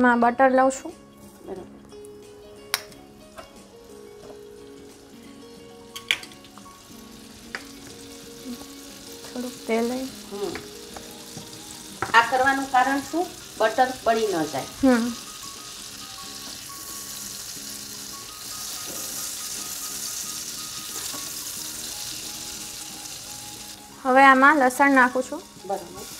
આમાં બટર લઉં છું. થોડુંક તેલ લઈ. હમ. આ કરવાનું કારણ શું? બટર પડી ન જાય. હવે આમાં લસણ નાખું છું. બરાબર.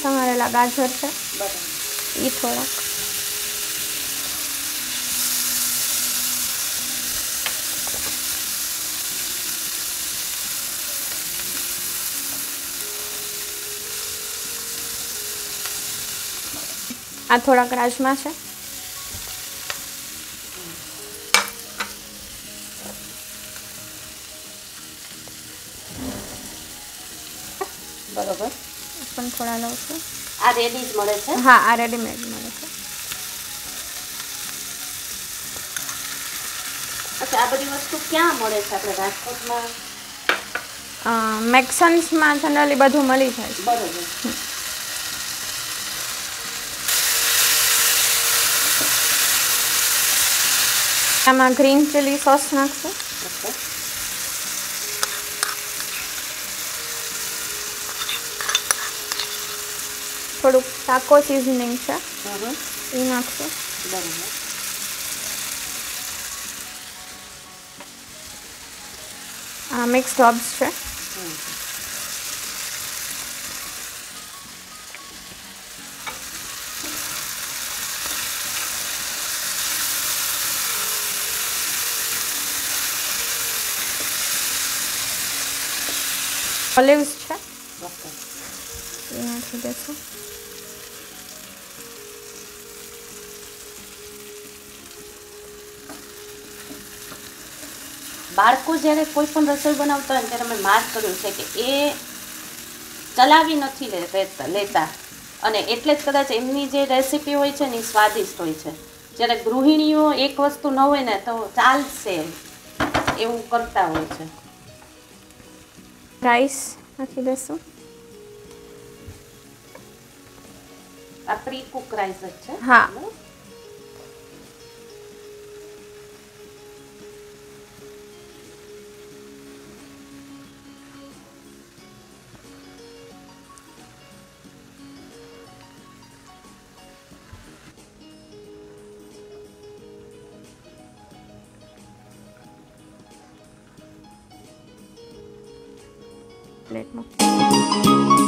સમારેલા ગાજર છે બરાબર એ થોડાક આ થોડાક રાજમા છે બરોબર એ પણ થોડા લઉં છું. આ રેડી જ મળે છે? હા આ રેડીમેડ મળે છે. અચ્છા આ બધી વસ્તુ ક્યાં મળે છે આપણે રાજકોટમાં? મેક્સન્સમાં જનરલી બધું મળી જાય છે. બરોબર. આમાં ગ્રીન ચીલી સોસ નાખશું. થોડુંક ટાકો સિઝનિંગ છે હમ એ નાખશું બરાબર આ મિક્સ્ડ હર્બ્સ છે હમ ઓલિવ્સ છે ઓકે એ નાખી દેશું બાળકો જ્યારે કોઈ પણ રસોઈ બનાવતા હોય ને ત્યારે મેં માર્ક કર્યું છે કે એ ચલાવી નથી લેતા. અને એટલે જ કદાચ એમની જે રેસીપી હોય છે ને એ સ્વાદિષ્ટ હોય છે. જ્યારે ગૃહિણીઓ એક વસ્તુ ન હોય ને તો ચાલશે. એવું કરતા હોય છે. રાઈસ નાખી દેશું. આ પ્રી કુક રાઈસ જ છે. હા. Let me.